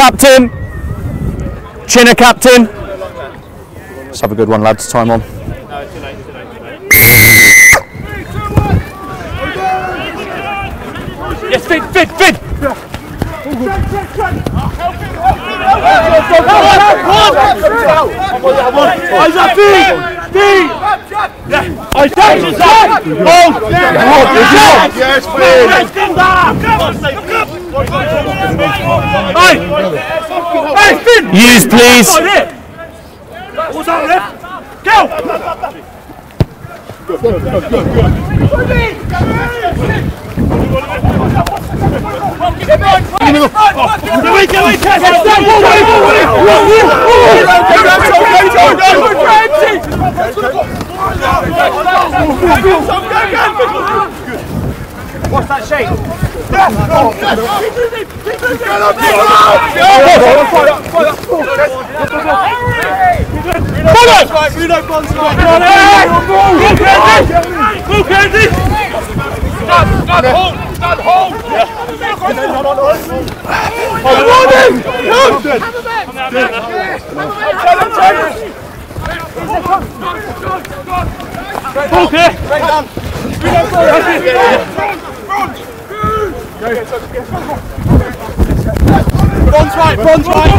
captain. Chinnor captain. Let's have a good one, lads. Time on. Yes, fit, fit, fit. Eyes up, feet, feet. Yeah, eyes down, Jack. Hold. Jack. Yes, please. Hey, hey, Finn. Use, please. What's that left? Go. Get away, Tess. Go, go, What's that shape? Yes! Oh, yes! Keep moving! Keep! Okay. Right down. Bronze right, bronze right.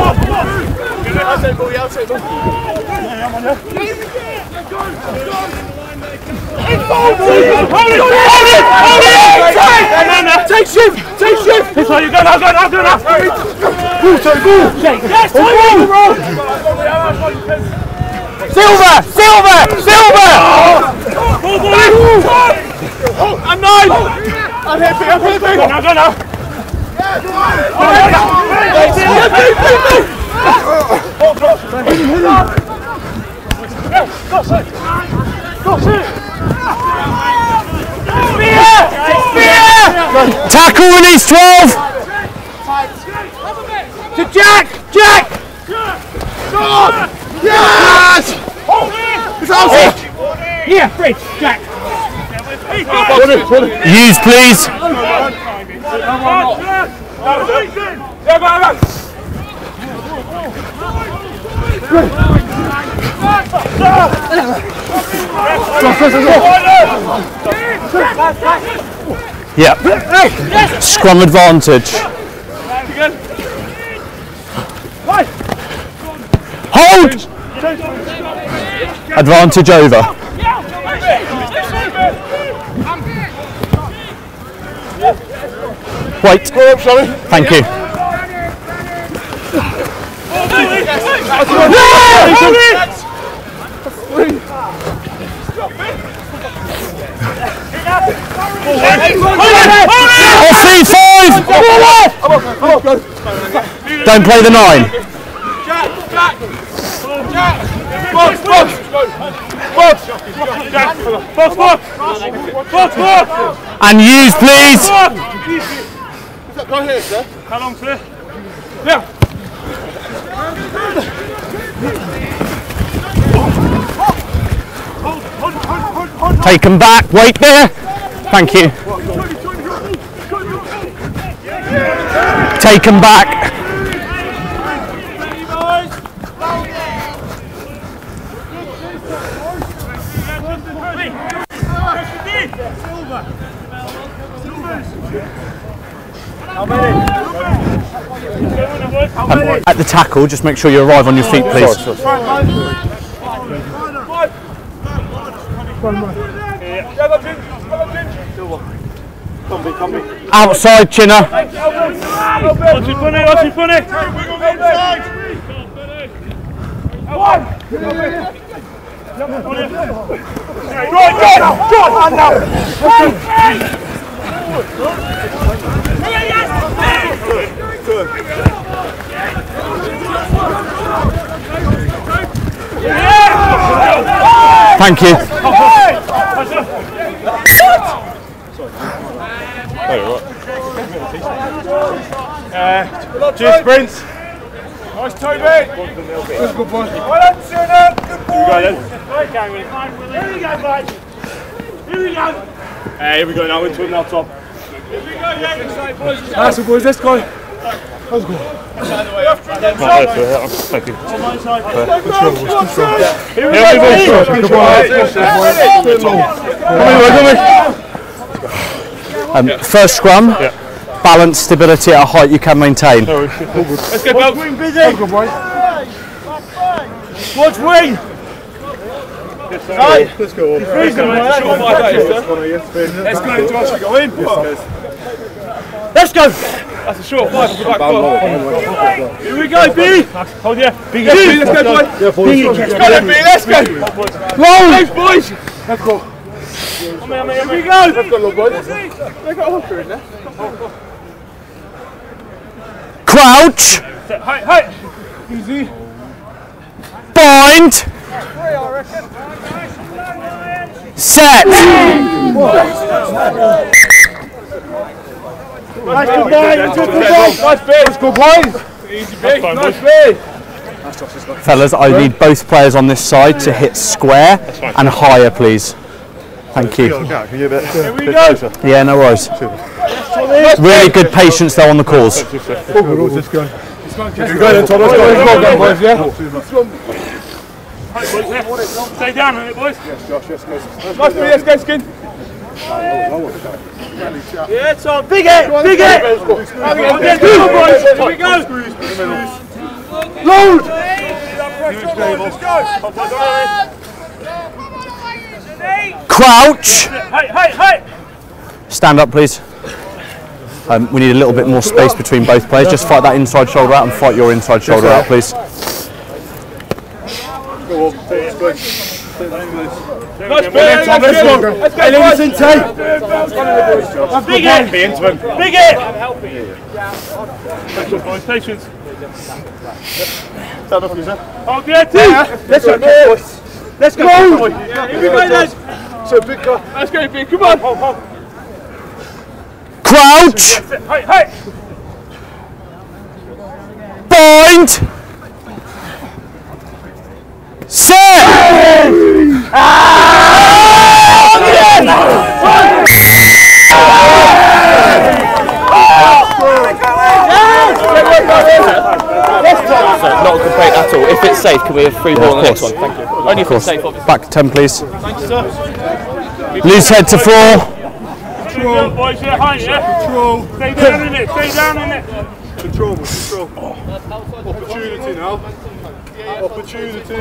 Take shift! Take shift! That's how you go now, go now, go now! Move, sorry, move! Yes, move! Silver! Silver! Silver! Move, move! I'm nine! I'm happy, I'm happy! Go now, go now! Tackle release 12! To Jack! Jack! Yes! Here, Fred, Jack! Use, please. Yep. Scrum advantage. Hold! Advantage over. Wait. Thank you. Off feet five! Don't play the nine. Box, box! Box! Box, box! Box, box! And use, please. Go here, sir. How long, sir? Yeah. Take them back. Wait there. Thank you. Take them back. Um, at the tackle, just make sure you arrive on your feet, please. Outside, Chinnor. What's it funny? What's it funny? Right, go! Go! And now! Thank you. Cheers, Sprints. Nice, Toby. Good, good boy. Well done, Sooner. Good boy. Here we go then. Here we go, mate. Here we go. Hey, here we go now into it now, Tom. Here we go, yeah. Nice, boys. Let's go. Thank you. Um, first scrum, balance, stability at a height you can maintain. Let's go, Bob. Wing busy. Watch wing. Right. Let's go. Let's go. Let's go, Josh. Go in. Let's go. That's a short five. Go back foot. Here we go, B. Hold yeah. B, let's go, boy. Let's go, then, B. Let's go. Roll. Thanks, boys. Let's go. Here we go. Let's go, little boys. They got a hooker in there. Crouch, Hey, hey. Easy. bind, set. Nice combine. Nice. Nice bit. Let's go, boys. Easy bit. Nice bit. Fellas, I need both players on this side to hit square and higher, please. Thank you. Can you a bit? Here we go. Yeah, no worries. Really good patience though on the calls. Go then, Tom. Let's go. Let's go, then, boys. Yeah. Right, boys, yeah. Stay down on it, boys. Josh, yes, guys. Nice bit. Let's go, skin. Yeah, Tom. Big it. Big it. Let's go, boys. Here we go. Load. Crouch, Hey, hey, hey. stand up, please. Um, we need a little bit more space between both players. Just fight that inside shoulder out and fight your inside shoulder out, please. Nice bit. Tom. Let's go. Let's go, boys. Big it. Be into him. Big it. Patience, boys. Patience. Stand up, Lisa. Oh, yeah, two. Let's go, boys. Let's go. Here we go, then. So, big guy. Let's go, big. Come on. Crouch, Hey, hey. bind, set. Not a complaint at all. If it's safe, can we have free ball on the next one? Thank you. Only if it's safe, obviously. Back 10, please. Thanks, sir. Loose head to floor. Control. Boys, yeah, height, yeah. Control. Stay down in it. Stay down in it. Control, control. Opportunity now. Opportunity.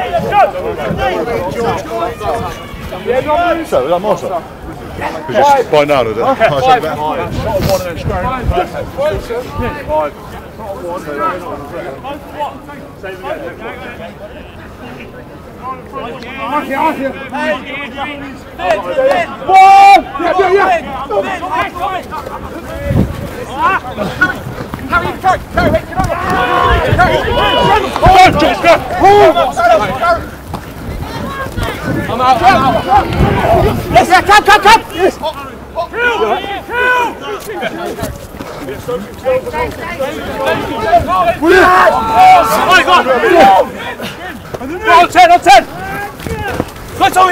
Let's go. So, is that more so? Just by now, is it? Five. On ten, on ten. Let's only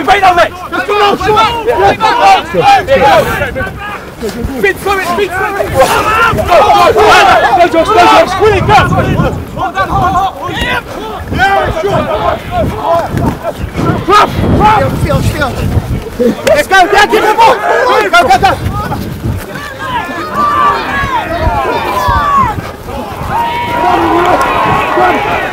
beat on it. Let's go, let's go. Speed through it, speed through it. Go, Josh, go, Josh. Win it, go. Let's go, yeah, give the ball. Go, go, go.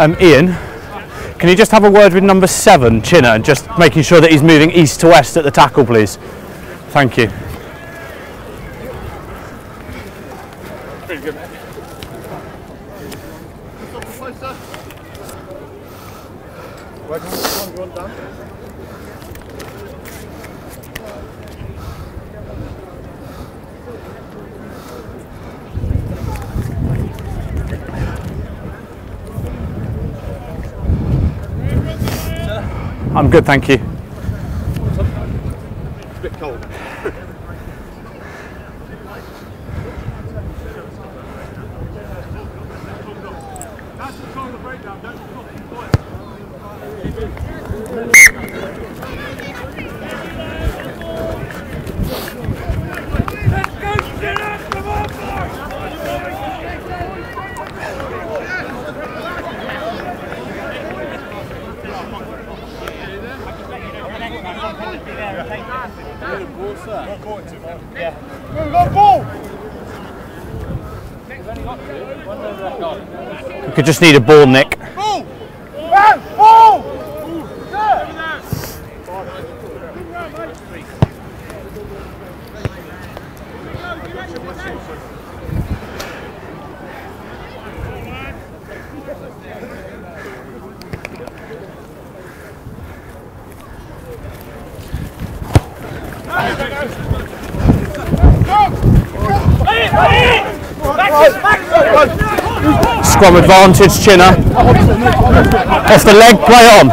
Um, Ian, can you just have a word with number seven, Chinnor, and just making sure that he's moving east to west at the tackle, please? Thank you. I'm good, thank you. Could just need a ball, Nick. Scrum advantage, Chinnor. Off the leg, play on.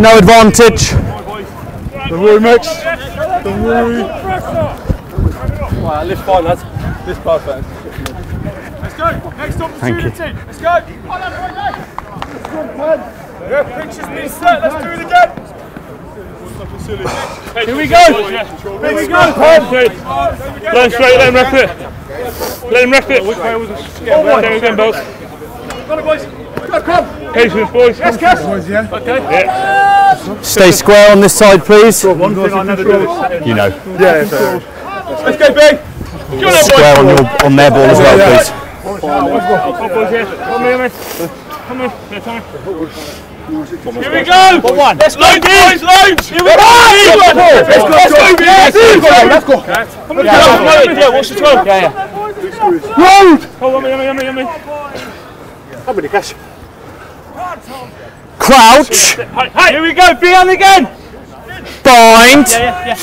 No advantage. Don't worry, Max. Don't worry. Right, lift fine, lads. Lift perfect. Let's go. Next Thank you. opportunity. Let's go. Yeah, picture's been set. Let's do it again. Here we go. Here we go. Let him straight. Let him rep it. Let him rep it. Yeah, there we go, boys. Got it, boys. Go, come. Patience, boys. Yes, yes. Okay. Yeah. Stay square on this side, please. One thing I never do is You know. Yeah, fair. Uh, let's go, big. Go on, boys. Square on your on their ball as well, please. Come on, boys, yeah. Come here, mate. Come here. Yeah, Tommy. Here we go! One. Let's go, boys, loads! Here we go! Let's go, let's go, let's go! Let's go. Come on, yeah, what's the time? Yeah, yeah. Road. Oh, yummy, yummy, yummy, yummy. How many cash? Crouch, Hey, hey. Here we go, beyond again! bind, Yeah, yeah.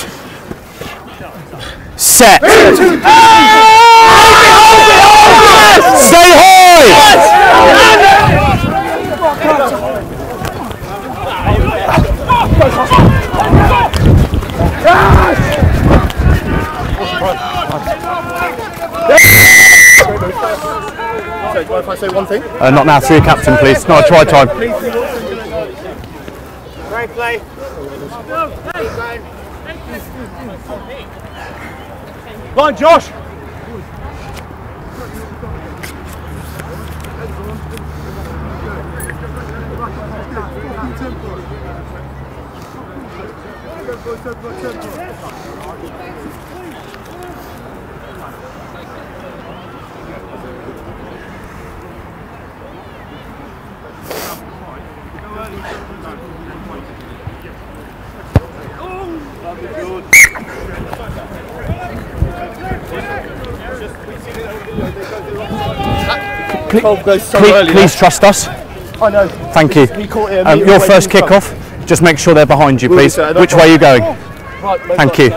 set. Stay high. If I say one thing, Uh, not now, through your captain, please. Not a try time. Great play. Line, Josh! twelve goes so Please, early. please trust us. I know. Thank you. He caught it. Um, your first kick-off. Just make sure they're behind you, please. Which way are you going? Thank you.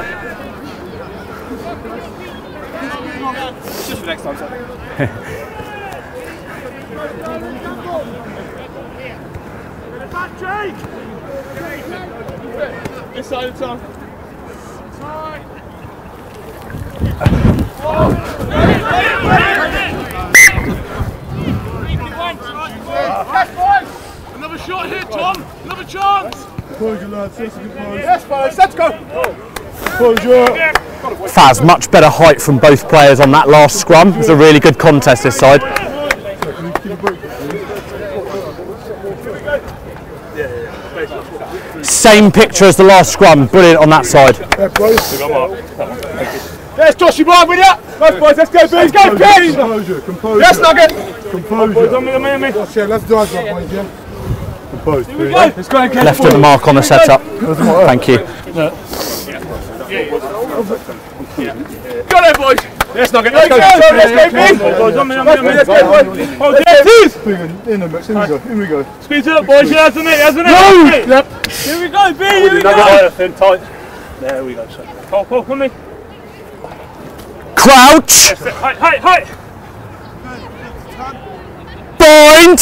Just for next time, sir. This side. Another shot here, Tom. Another chance. Closure, lads. That's a good close. Yes, fellas, let's go. Closure. Faz, much better height from both players on that last scrum. It was a really good contest this side. Same picture as the last scrum. Brilliant on that side. There's Joshy boy with you. Right, boys, let's go, Let's go, Pete. Composure. Composure. Yes, Nugget. Composure. On me, on me, on me. Let's dive that boys, yeah. Composed. please. Let's go, again. Left of the mark on the setup. Thank you. Go there, boys. Yes, Nugget. Let's go. Let's go. Let's go, boys. Hold there, please. Bring it in the mix. Here we go. Here we go. Squeeze it up, boys. Yeah, hasn't it? Hasn't it? Yep. Here we go, B. Here we go. Thin, tight. There we go, sir. Paul, Paul, come me. Crouch, Height, height, height. bind,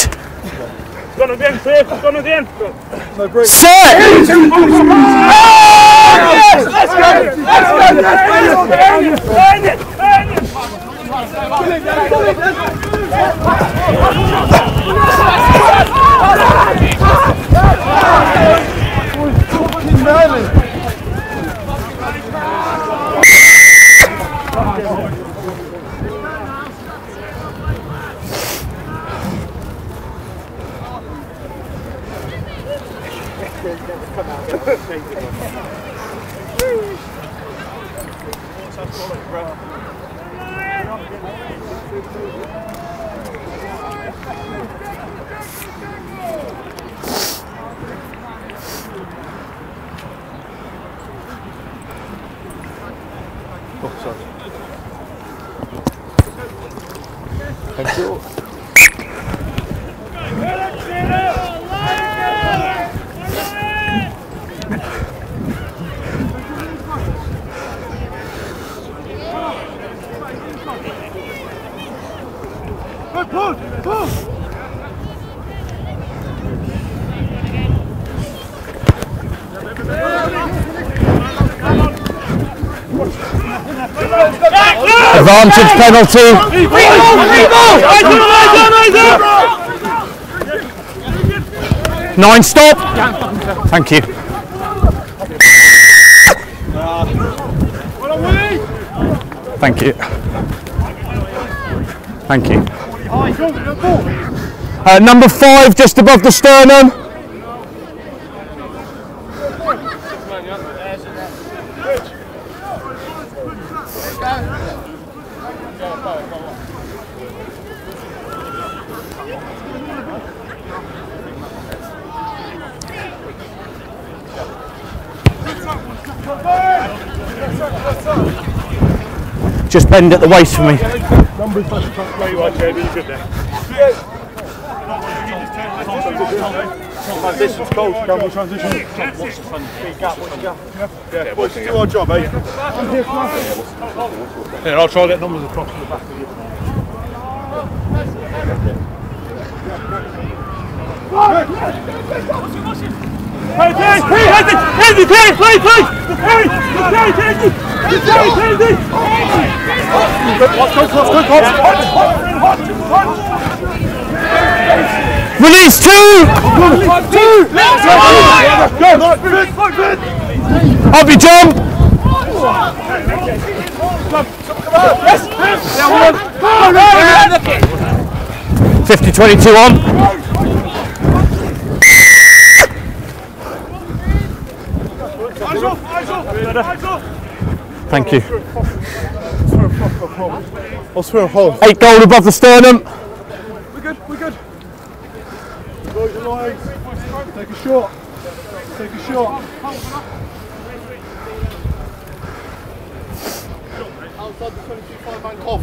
Ficou no dentro, seco, no dentro. Set! Yes! Let's go! Let's go! Earn it! Earn it! Earn it! What's up, bro? Advantage penalty. Nine stop. Thank you. Thank you. Thank you. Uh, number five, just above the sternum. Just bend at the waist for me. There you are, Jamie. You're good there. Transition's cold. Campbell transition. Yeah, boys, do our job, eh? Here, I'll try to get numbers across to the back of you. Hey, hey, hey, Andy, Andy, play, play, play! Hey, hey, Andy, hey, Andy! Release two. two. Up you jump. Fifty twenty-two on. Thank you. I'll swear a hole. Eight gold above the sternum. We're good, we're good. Close your legs. Take a shot. Take a shot. Outside the 22 man cough.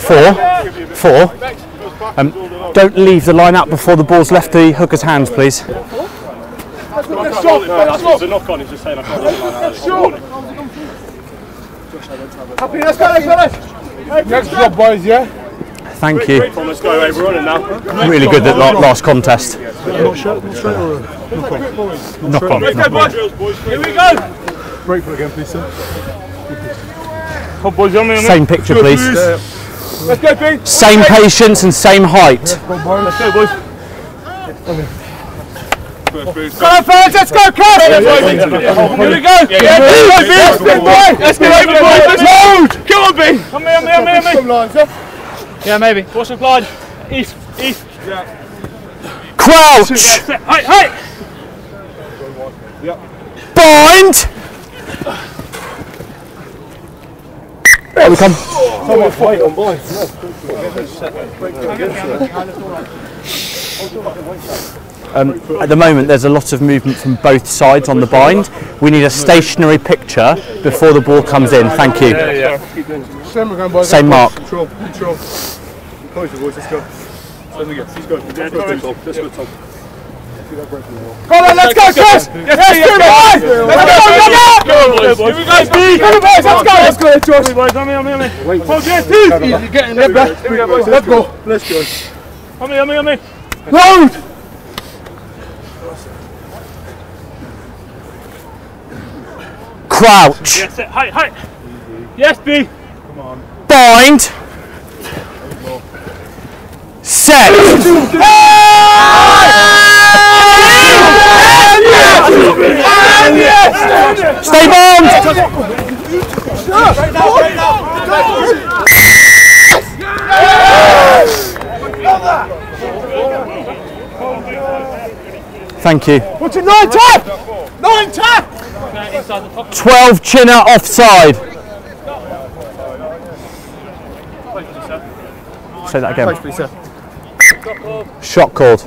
Four, four. Um, don't leave the line out before the ball's left the hooker's hands, please. It's a knock on, it's just saying I can't Next job, boys, yeah? Thank you. Let's go, everyone, and now. Really good that last contest. Not straight, not straight or Knock on. Here we go. break for again, please, sir. Come, boys, on me, on me. Same picture, please. Let's go, Pete. Same patience and same height. Let's go, boys. Come on, fans, let's go, Cass! Here we go! Yeah, let's go, B! Let's go, over, boys! Let's load! Come on, B! On me, on me, on me, on me! Some lines, yeah? Yeah, maybe. What's the glide? East, east. Crouch! Set. Hey, hey! Bind! There we come. Someone fight on boys. Um, at the moment, there's a lot of movement from both sides on the bind. We need a stationary picture before the ball comes in. Thank you. Same again, boys. Same mark. Control, control. Close your boys, let's go. Same again, let's go. Let's go, Tom. Let's go, Come on, let's go, Cass! Yes, yes, yes, boys! Let's go, let's go! Come on, boys. Here we go, B! Come on, boys, let's go, let's go ahead, Josh. On me, boys, on me, on me, on me. Hold yes, Easy, you're getting there, back. Here we go, boys. Let's go. Let's go. On me, on me, on me. Load! Crouch. Yes, sit. Height, height. Yes, B. Bind. Set. Stay bombed. Thank you. What's your nine tap? Nine tap! 12 Chinnor offside. Say that again. please, sir. Shot called.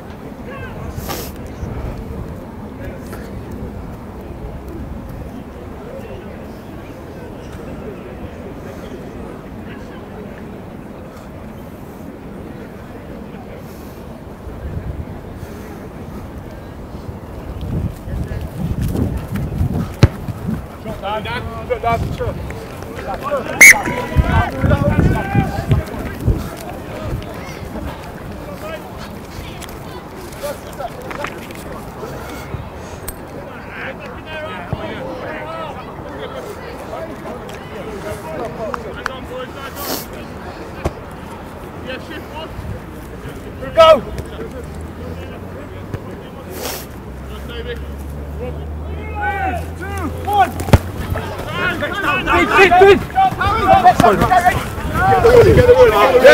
Yeah,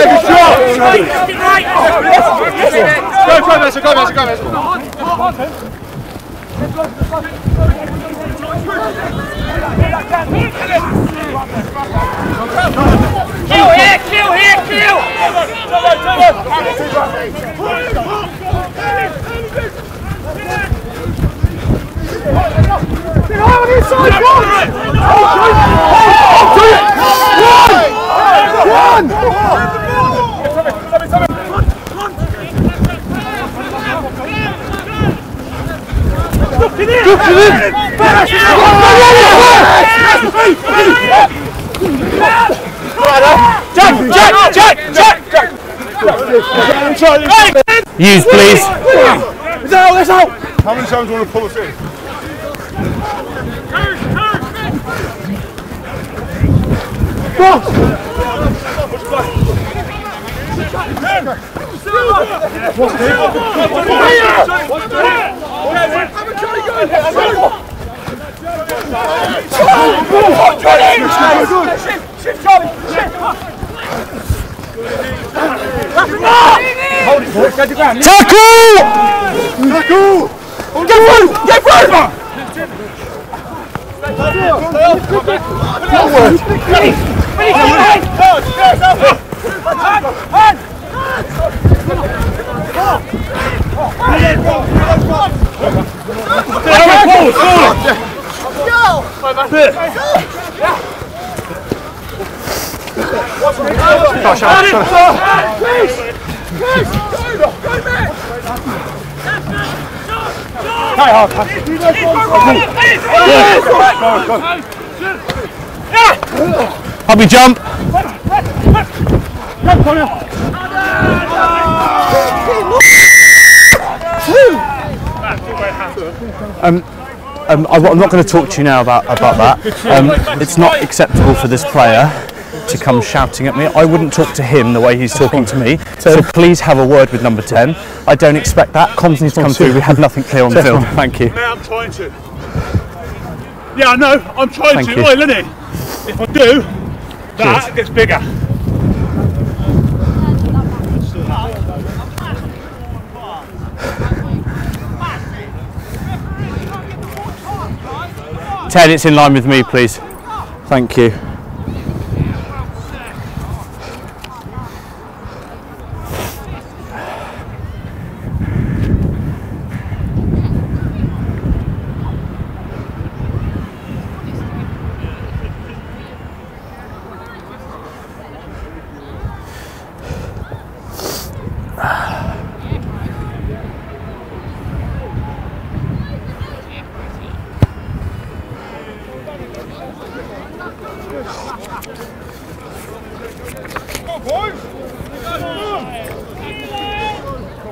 good shot! Go, Jack, Jack, Jack, Jack, Jack! Use, please. Is that out? That's out! How many times do you want to pull us in? Tackle! Tackle! Get through! Get through! Go, go. Yeah! Hobby jump. Um, um, I, am not going to talk to you now about, about that. Um, it's not acceptable for this player to come shouting at me. I wouldn't talk to him the way he's talking to me. So please have a word with number 10. I don't expect that. Comms needs to come through. We had nothing clear on the field. Thank you. Now I'm trying to. Yeah, I know. I'm trying Thank to. you. Oi, Lenny. If I do, that gets bigger. Ted, it's in line with me, please. Thank you.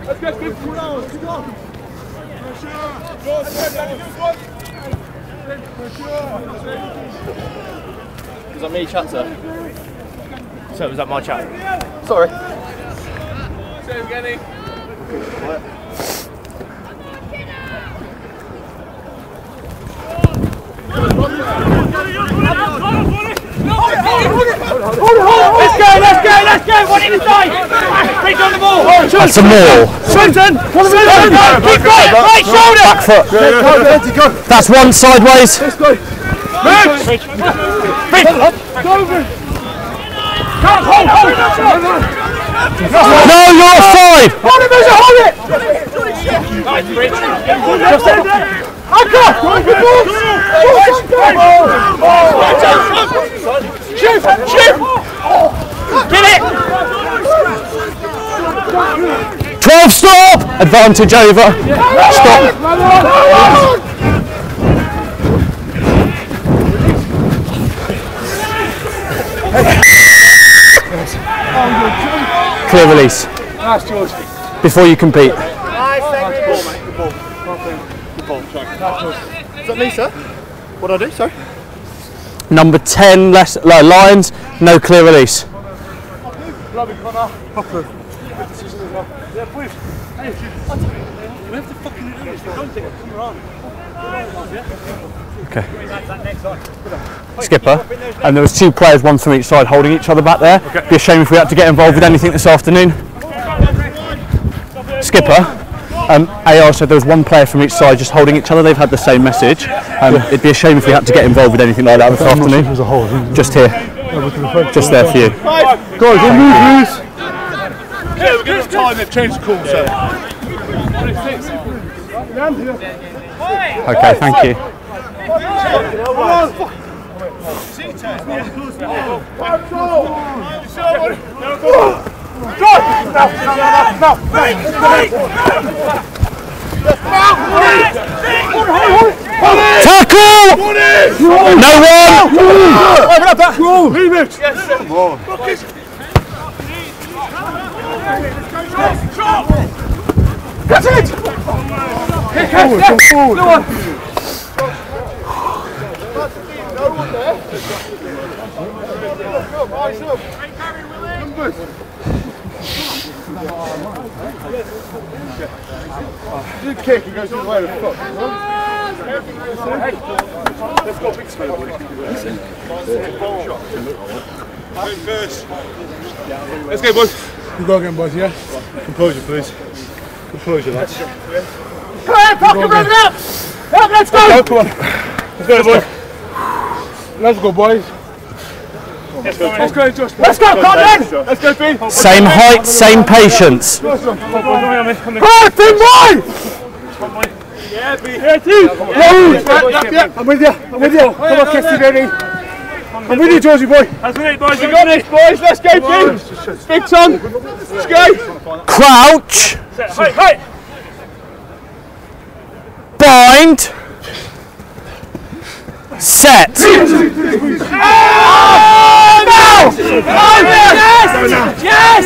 Let's go, keep it on, keep on. Was that me, chat, sir? So was that my chat? Sorry. Let's go, let's go, let's go! One inside! Feet on the ball! That's a more. Swinton! Swinton! Keep going! Right shoulder! Back foot. That's one sideways. Move! Feet! Come, hold, hold! No, you're offside. Hold it, Musa, hold it! Nice, Rich. Just in there! Anchor! Shoot! Shoot! Get it! 12 stop. Advantage over. Stop. Clear release. Nice, George. Before you compete. That's the ball, mate. Is that me, sir? What do I do, sorry? Number 10 less no, Lions, no clear release. Okay. Skipper, and there was two players, one from each side, holding each other back there. Be a shame if we had to get involved with anything this afternoon. Skipper, um, AR said there was one player from each side just holding each other. They've had the same message. Um, It'd be a shame if we had to get involved with anything like that this afternoon. As a whole. Just here, just there for you. Guys, move, please. Yeah, we're going to have time to change the call, sir. Okay, thank you. Tackle! No one! Leave it! That's it! Forward, come forward. Good kick, he goes in the way of the foot. Hey, let's go big speed. Let's go, boys. You go again, boys, yeah? Composure, please. Composure, lads. Come on, fucking run it up! Up, let's go! Go, come on. Let's go, boys. Let's go, boys. Let's go, Let's go, Josh. Let's go, Cotton! Let's go, B. Same height, same patience. Come on, come on. Right, big boy! Yeah, B. Here, too. Right, yep, yep, I'm with you. I'm with you. Come on, Kesty, ready. I'm with you, Georgie boy. That's it, boys. We got this, boys. Let's go, B. Big son. Let's go. Crouch, Hey, hey. bind, set. Ah! Yes! Yes!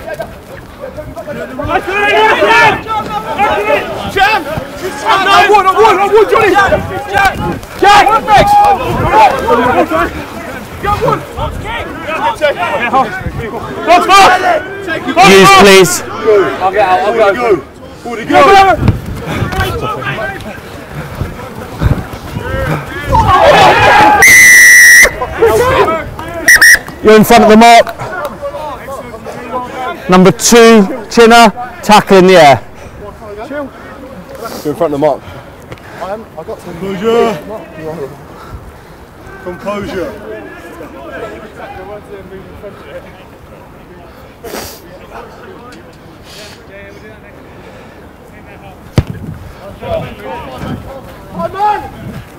Jam! I won, I won, I won, Johnny. Jack! Use, please. Go. Already go. You're in front of the mark. Number two, Chinnor, tackle in the air. You're in front of the mark. I am. I got Composure. Composure.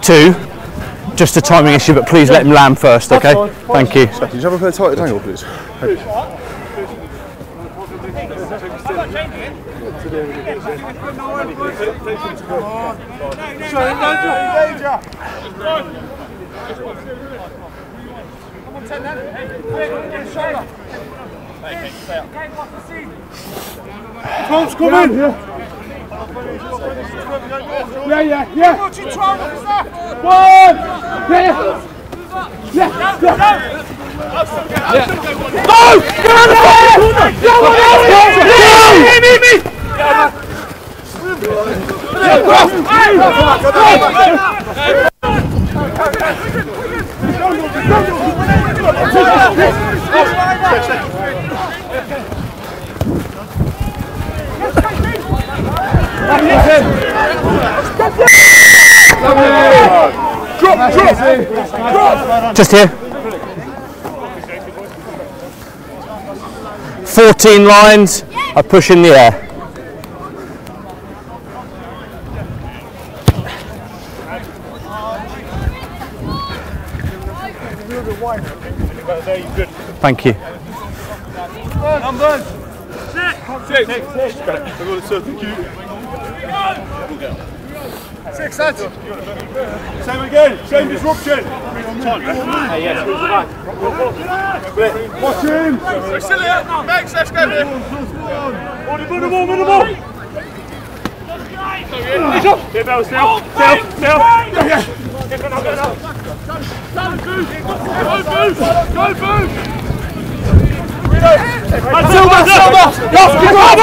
Two. Just a timing issue, but please let him land first, okay? Thank you. Did you have a bit tight angle, please? Tom's coming! Yeah, yeah, yeah! One! Yeah! Yeah, yeah! Just here. 14 lines. I push in the air. Thank you. Six, that's Same again, same disruption. Watch him. Max, let's go. Move the ball, move the ball. Get bells now. Down, down. Get it up, get it up. Go boost! Go boost! Silver, silver! Yes, get on!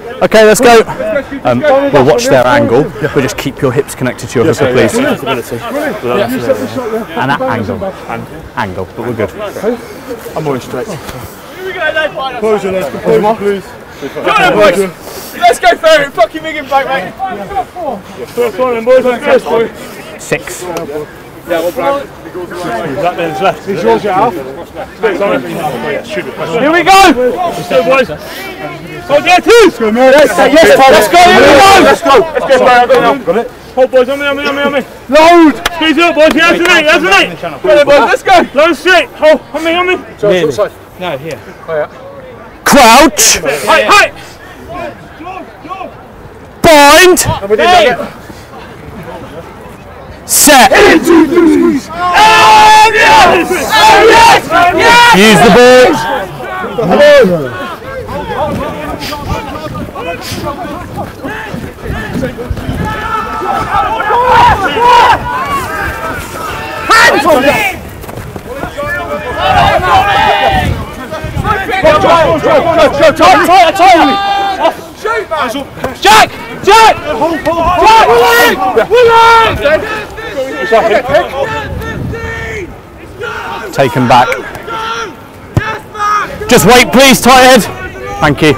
Okay, let's go. Um, we'll watch their angle, but just keep your hips connected to your hooker, please. And that angle. Angle, but we're good. I'm always straight. Here we go, then. Close your legs, close please. Come on, boys. Let's go for it. Fucking big impact, mate. First one, then, boys. Let's go. Six. That man's left. It's yours, Alf. Here we go. Let's go, boys. Oh, yeah, two. Yes, yes, Let's go, here we go. Let's go. Let's go, Barry. Got it. Hold, boys. On me, on me, on me, on me. Load. Squeeze it up, boys. Yeah, that's an eight. That's an eight. Come on, boys. Let's go. Low straight. Hold. On me, on me. Crouch. Hey, hey. Bind. Hey. Set. Oh, yes. Oh, yes. Yes. Use the ball. Tight, tight, tight. Jack! Jack! Jack! Take him back. Just wait, please, tight head. Thank you.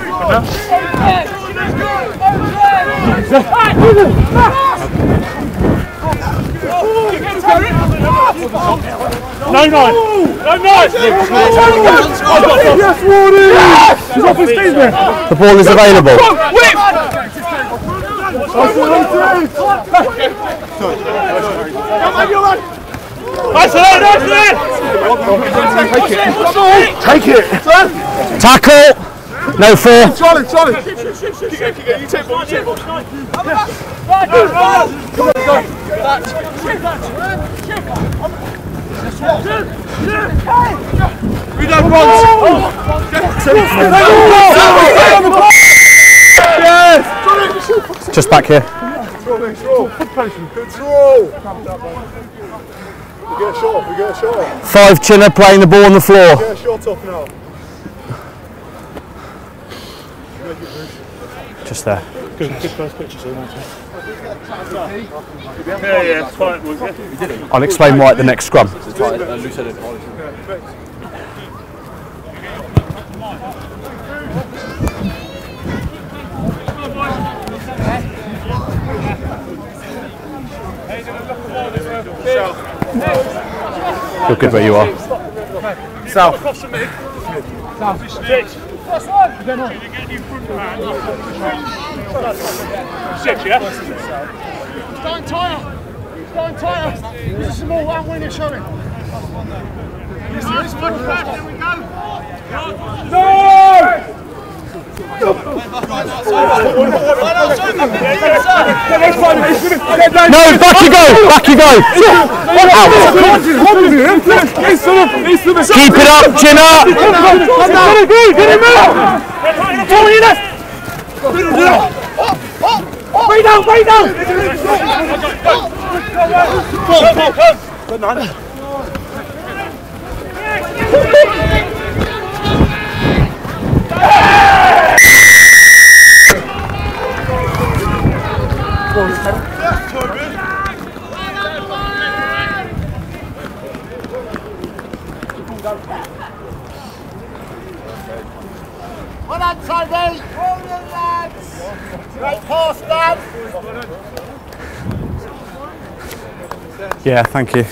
No nine! No nine! Yes, Wardy. He's off his feet, man. The ball is available. Whip! That's it! That's it! Take it. Tackle. No four. Charlie, Charlie. You take ball, you take ball. We don't want. Just back here. Control. Control. We get a shot. We get a shot. Five Chinnor playing the ball on the floor. We Get a shot up now. Just there. Yeah, yeah, it's fine. We'll get- I'll explain why at the next scrum. Uh, You're good where you are. Across the mid. Six. That's one. You get your front man. Six, yeah? Starting tighter. Starting tighter. This is some more one wing you're showing. This is one back. There we go. No, back you go! Back you go! Out! Keep it up, chin up! Well done, Toby. Well done, lads. Great pass, Dan. Yeah, thank you.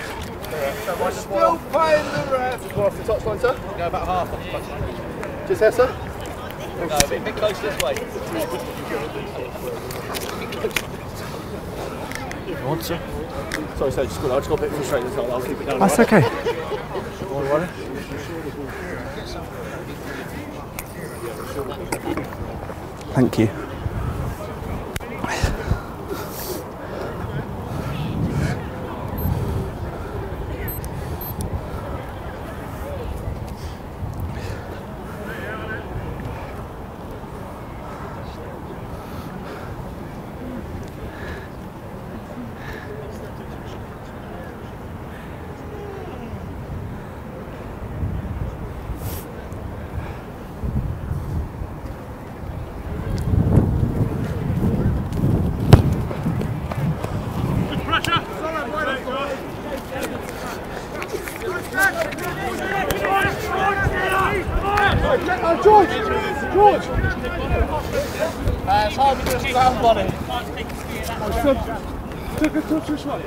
Still playing the ref. Just off the touchline, sir. Go about half off the touchline. Just here, sir. No, a bit, bit closer this way. Sorry, sir, just got, I just got a bit frustrated. so I'll keep it down. That's okay. Thank you. Oh, George. George. Uh, it's hard to do a ground body. Take a touch this way.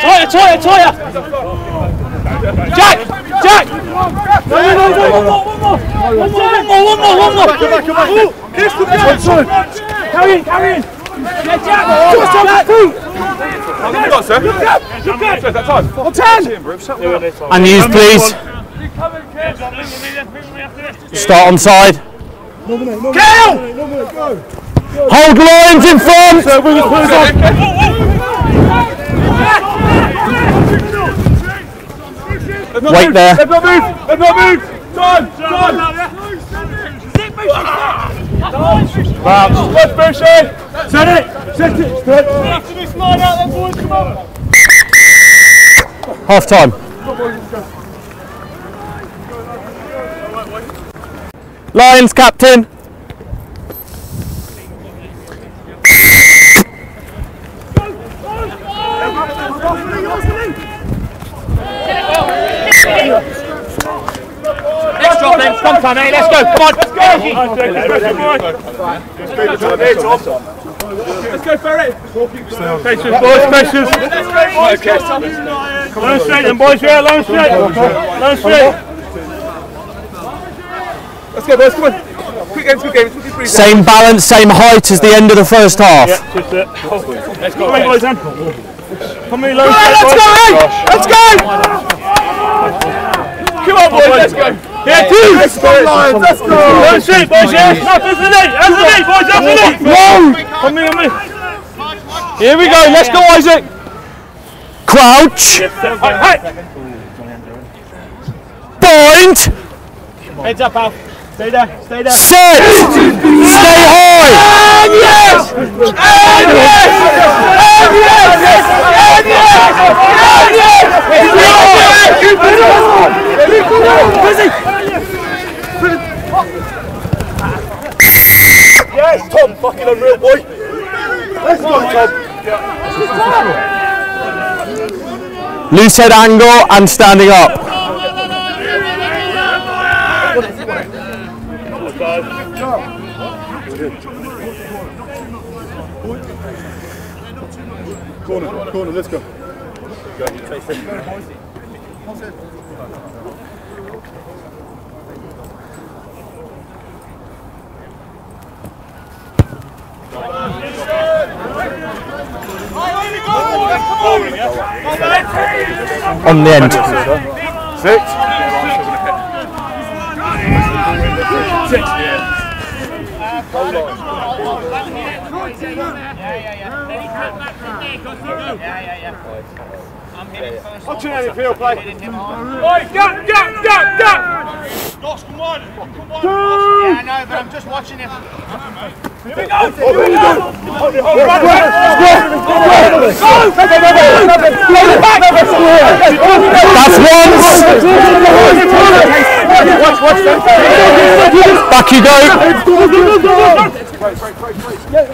Toya, Toya, Toya! Jack! Jack! No, no, no, no, one more, one more! One more, one more, one more, one more! Come back, come. Kiss the catch. Carry in, carry in! Yeah, Jack! Just on the feet! How long you got, sir? Look up! Look up! That time. On ten. And use, please. Start on side. Go. Go. Hold lines in front. Wait there. Let's not move! Let's not move! Time! Time! Let's push it! Eh? Set it! Set it! Set it! Half time. Lions captain. Next drop then, come on, eh? Let's go, come on! Let's go! Let's go, Ferret! Patience, boys, patience! Learn straight then, boys, yeah, learn straight! Learn straight! Let's go, boys, come on! Quick games, quick games! Same balance, same height as the end of the first half. Just it. Let's go, boys! Come in, low. Let's go! Let's go! Come on, boys, let's go. Here, two. Let's go, Lions, let's go. Boys, yeah. No, that's the knee, that's the knee, boys, that's the knee. Come in, come in. Here we go, let's go, Isaac! Crouch. Hey, Point. Heads up, Al. Stay there, stay there. Set. Stay high. And yes! And yes! And yes! And yes! Yes, Tom, fucking unreal boy. Let's go, Tom. Loose head angle and standing up. Corner, corner, let's go. On the end. Six. Watching any field play. Oi, gap, gap, gap, gap. Doss, come wide. Come wide. Yeah, I know, but I'm just watching him. That's once. Back you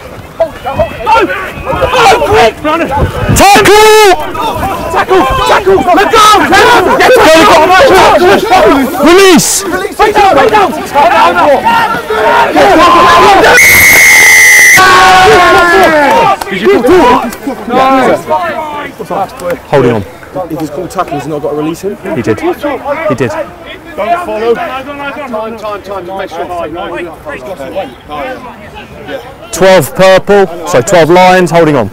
go. Tackle! Tackle! Let go! Release! Holding on. If he's called tackle, he's not got to release him. He did. He did. Don't follow. Time, Time, time, time. Make sure. 12 purple, so 12 lions, holding on.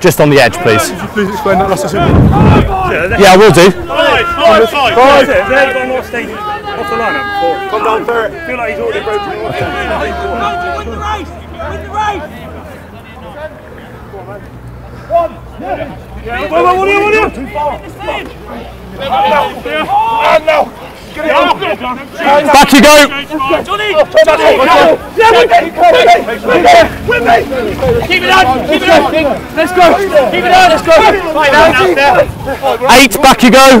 Just on the edge, please. Please explain that last. Yeah, I will do. Five, five, five. Five. Has anyone got more stage off the lineup? Four. Come down, Ferret. I feel like he's already broken the race. it. Yeah, wait, wait, what are you, what are you? And now. Get it out. Back you go. Johnny. Keep it on! Keep it on! Let's go! Keep it on! Let's go! Right now, now, there! Eight, back you go.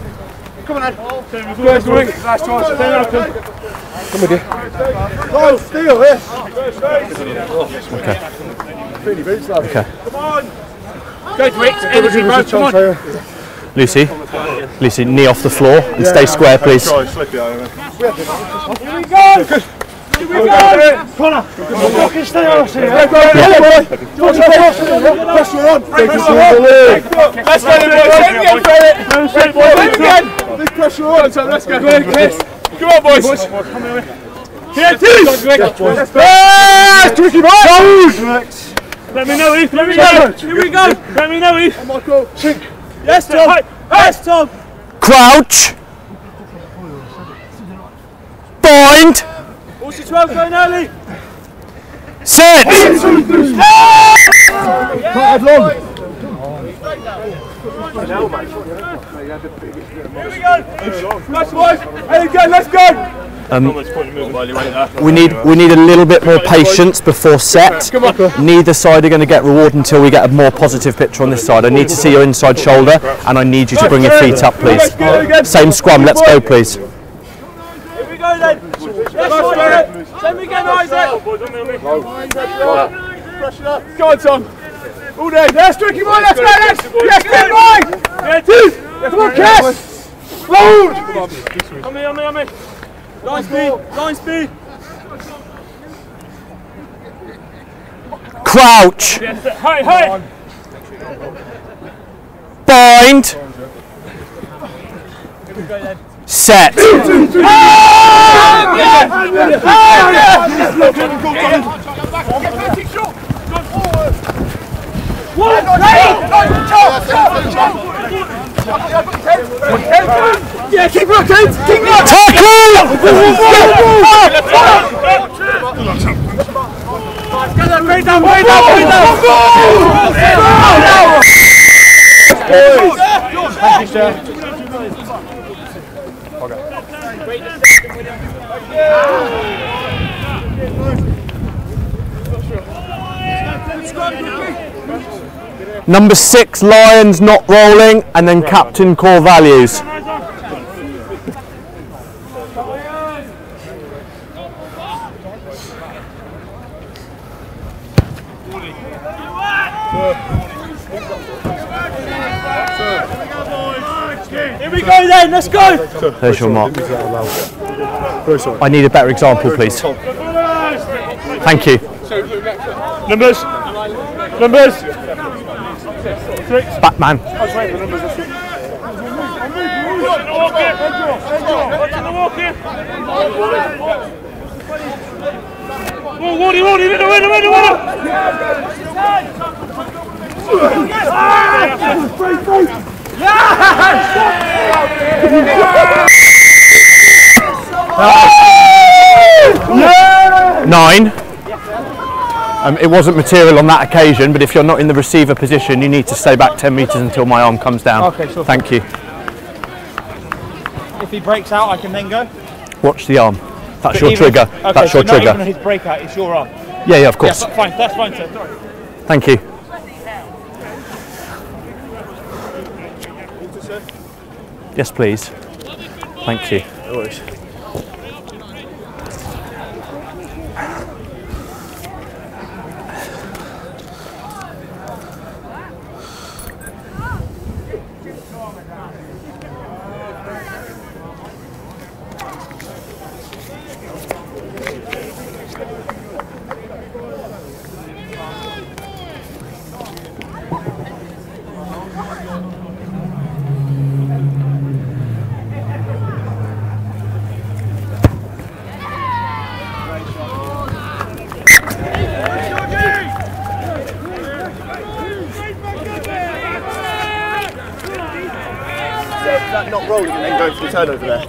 Nice chance. Stay open. Come with you. No, steal this. Okay. Feely boots, lad. Okay. Go to it! Energy, bro! Come on! Lucy. Lucy, knee off the floor and stay square, please. Try, slip it Fucking stay on us the league. Let's go, boys! On. So let's go. Go! Come on. Let me know, Heath. Let me know. Here we go. Let me know, Heath. Michael. Yes, Tom. Yes, Tom. Crouch. Bind. Horses 12 going early. Set. Head long. Let's go. Let's go. We need we need a little bit more patience before set. Neither side are going to get reward until we get a more positive picture on this side. I need to see your inside shoulder and I need you to bring your feet up, please. Same scrum. Let's go, please. Here we go then. Yes, boys. Send me again, Isaac. Go on, Tom. All day. Drink him on. Let's go. Let's. Yes, good boy. Come on, Cass. Load. On me, on me, on me. Line speed. Line speed. Crouch. Hey, hey. Bind. Set. Yeah, keep it, keep keep it. Tackle! Way down, way down, way down. Number six, Lions not rolling, and then captain core values. We go then, let's go. There's your mark. I need a better example, please. Thank you. Numbers. Numbers. Batman. Watching the walk in. Oh, Wardy, Wardy, winner, winner, winner, winner. Nine. Um, it wasn't material on that occasion, but if you're not in the receiver position, you need to stay back 10 metres until my arm comes down. Okay, sure. Thank you. If he breaks out, I can then go. Watch the arm. That's But your even- trigger. Okay, That's so your not trigger. even on his breakout, it's your arm. Yeah, yeah, of Yeah, course. fine, that's fine, sir. Sorry. Thank you. Yes, please. Thank you. not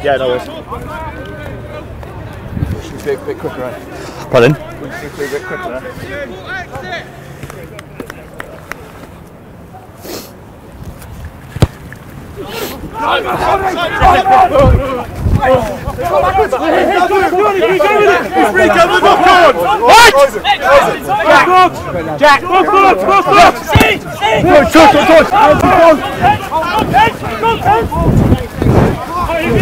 Yeah, no worries. Should be a bit quicker, eh? Pardon? Should be a bit quicker there. Jack, go, go, go, go. See, see. Go, go, go, go.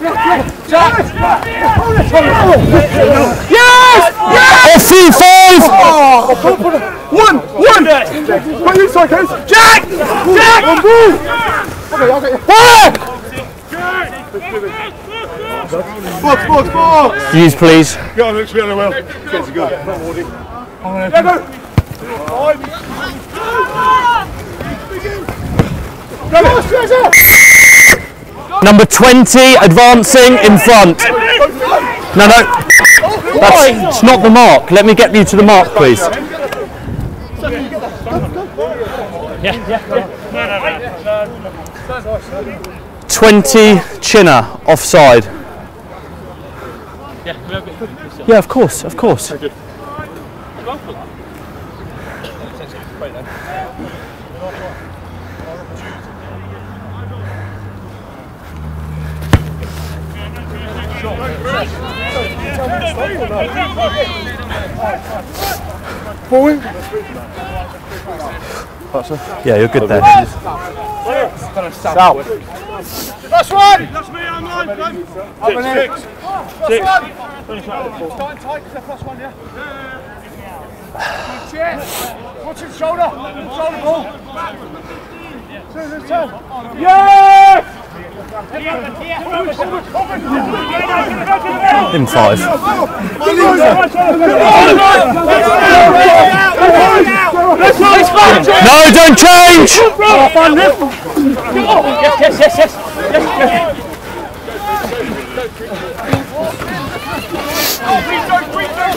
Yes! Off you five! Oh, one! One! Put you inside, Kez. Jack! Jack! On ball! Okay, okay. Box, box, box! Use please. Go on, looks really well. Kez, you good. Yeah, go! Go, Treasure! Number 20 advancing in front. No, no. That's it's not the mark. Let me get you to the mark, please. Twenty Chinnor offside. Yeah, we're a. Yeah, of course, of course. Yeah, you're good there. South. Last one! That's me, I'm line, go! Six, six. Last one! Starting tight, because they're plus one, yeah? Good chair. Watch his shoulder. Shoulder ball. Yes! In five. No, don't change! Yes, yes, yes.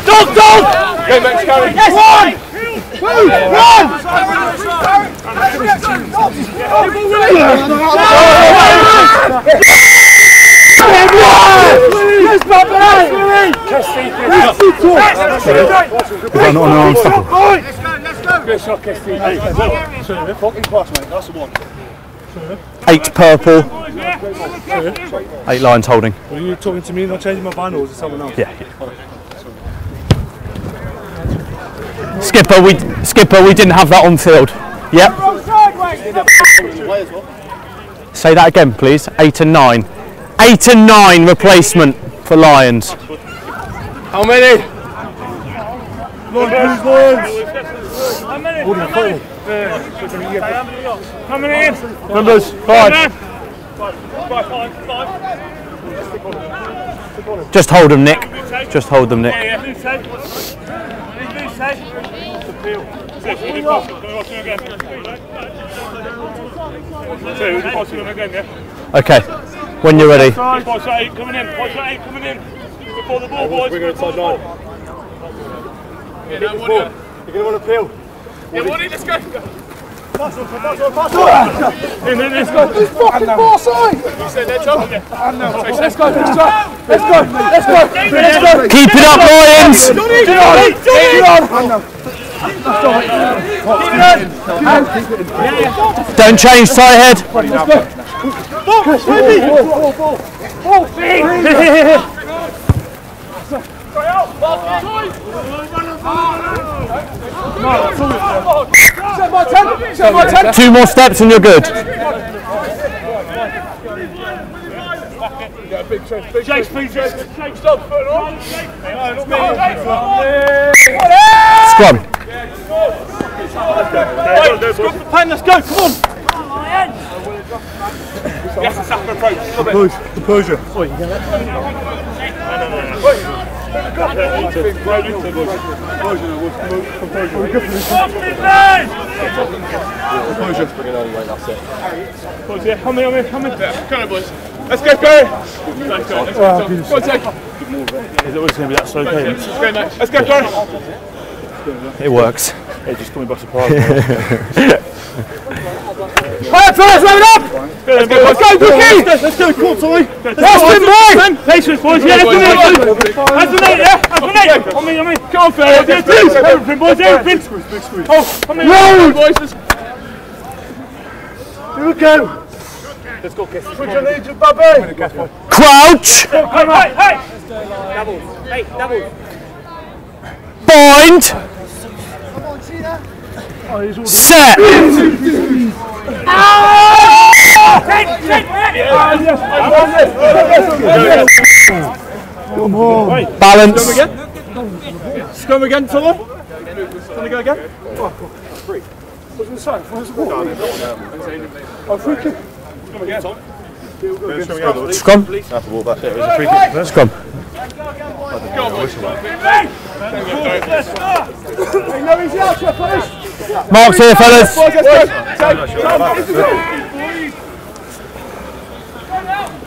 Dog, dog! Go, Max, carry. Yes! One! Two! One! Yes, Run on our own stuff. Let's go, let's go! Fucking pass, mate. That's the one. Eight purple. Eight lines holding. Are you talking to me, not changing my van, or is it someone else? Yeah. Skipper, we Skipper, we didn't have that on field. Yep. Say that again, please. Eight and nine. Eight and nine replacement for Lions. How many? How many in? Numbers five. Five, five, five. Just hold them, Nick. Just hold them, Nick. Yeah, who's said? Who's said? Appeal. Six, we'll do pass. We'll watch him again. Two, we'll do pass him again, yeah? Okay. When you're ready. Watch that eight coming in. Watch that eight coming in. Before the ball, boys. We're going inside nine. Yeah, no, one. You're going to want to peel. Yeah, one in, let's go. Pass on, pass on, pass on! In, in, let's go. Fucking far side! You said that, Tom? Yeah. Let's go, let's go. Let's go, let's go. Keep it up, Lions. Don't change, tie head. Two more steps and you're good. Jake's please. Jake, stop. Foot on. Scrum. Wait, scrum for pen, let's go, come on. Yes, the Saka approach. A little bit. Push, composure. Boys, yeah, come in, come in, come in. Come on, boys. Let's go, Barry. Let's go, let's go. Go on, Jake. Is it always going to be that slow cadence? Let's go, Max. Let's go, Barry. It works. Hey, just coming by surprise. Fire first, roll up! Let's go, let's go, Cookie! Let's go, court, sorry. Austin, boy! Patience, boys, yeah, that's the net, that's the net, yeah, that's the net! On me, on me, come on, Ferry, yeah, please! Everything, boys, everything! Oh, come in, roll! boys, let's Here we go. Let's go, Kiss. Put your knees to Bobby. Crouch. Hey, hey, hey! Bind. Set. Balance. Scrum again, fella. Can I go again? What's the sign? Where's the ball? Oh, free kick. Scrum. That's the ball back there. It's a free kick. Scrum. No, he's out, you're finished. Marks here, fellas.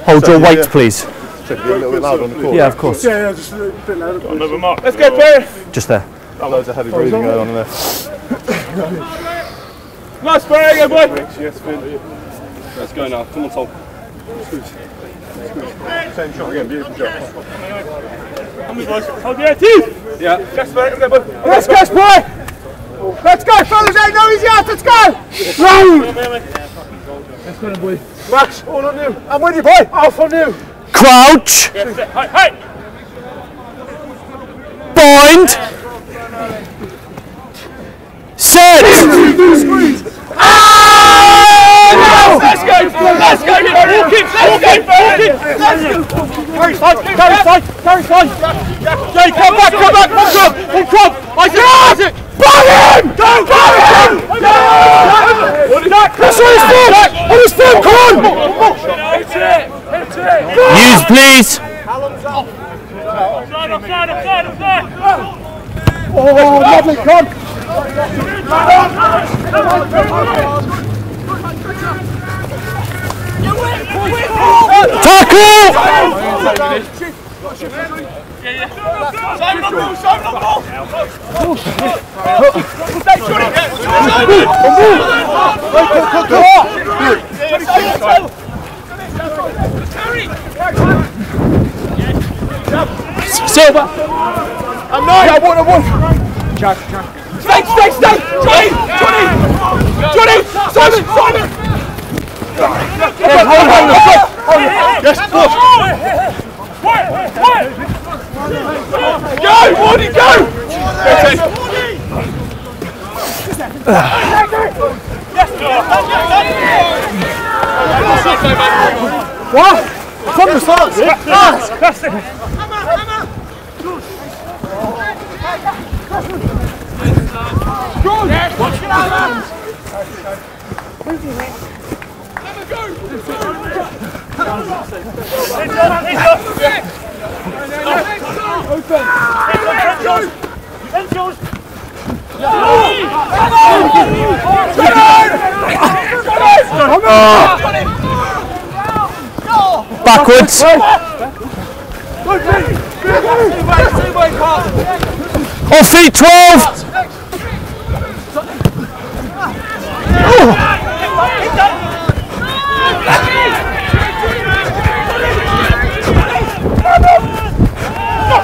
Hold your weight, please. Check it a little bit loud on the court. Yeah, of course. Yeah, yeah, just a bit louder. Another mark. Let's go, Barry. Just there. Loads of heavy breathing going on in there. Nice, Barry, yeah, boy! Yes, Finn. Let's go now, come on, Tom. Same shot again, beautiful shot. Come on, Hold the team. Yeah. Just mate. Let's go, boy! Let's go, fellas, ain't no easy out, let's go! Round! Let's go, boy. Max, all on you. I'm with you, boy. Off on you. Crouch. Hey, hey. Bind. Set. Let's go. Let's go. Walk it. Let's go. Walk it. Let's go. Carry side. Carry side. Carry side. Jay, come back. Come back. Come come. Come come. I said. I said. Bang him! Don't bang him! That's on his foot! On his foot, come on! Hit it! Hit it! Use, please. Offside, offside, offside, offside! Oh, lovely, come on! Simon on Simon on! Silver. I'm not! Yeah, one, one! Stay, stay, stay! Johnny! Johnny! Johnny! Simon! Simon! Hold on, hold on! Yes, push! Go! Wardy, go! What? From the start, yeah? Backwards. Off feet 12.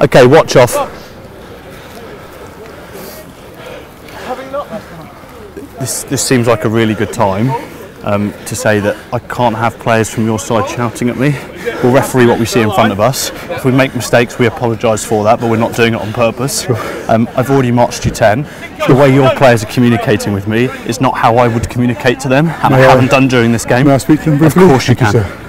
Okay, watch off. This, this seems like a really good time um, to say that I can't have players from your side shouting at me. We'll referee what we see in front of us. If we make mistakes, we apologise for that, but we're not doing it on purpose. Um, I've already marched you 10. The way your players are communicating with me is not how I would communicate to them, and I haven't done during this game. May I speak to them Of course you Thank can.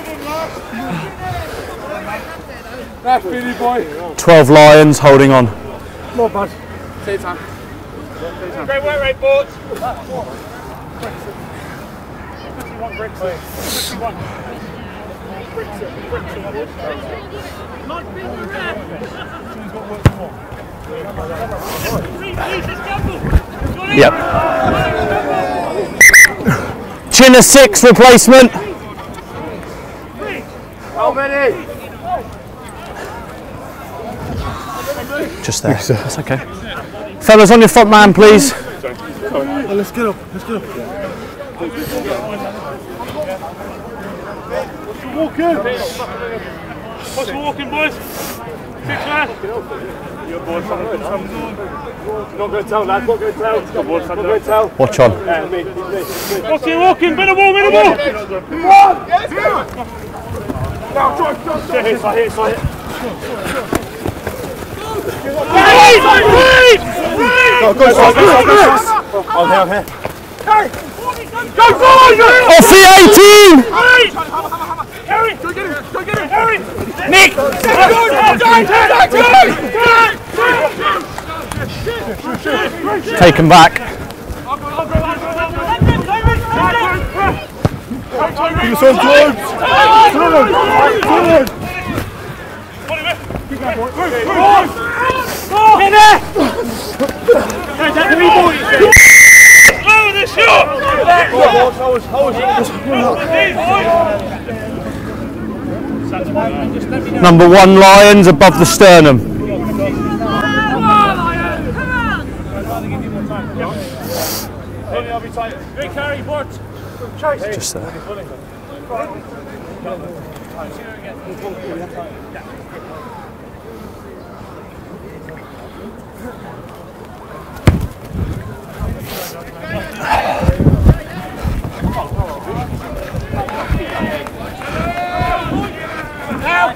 Great work, Pete! 12 Lions holding on. More bad. Great work, Ray Ports. Yep. Chinnor 6 replacement. How many? Just there. That's okay. Fellas, on your front man, please. Let's get up. Let's get up. Walk in. What's the walking, boys? Six man. Not going to tell, lads. Not going to tell. Not going to tell. Watch on. What's he walking? Bit of ball, bit of ball. Now, drive, drive, drive. Hit, hit, hit, hit. Go, go, go, go, go, go. I'm here, I'm here. Go forward, go! Off the 18! Harry! Harry! Go get him! Go get him! Harry! Nick! Go! Go! Go! Go! Taken back. Use on George. Forward. Forward. Get there! Oh, the shot! Number one Lions above the sternum. Just there. Now,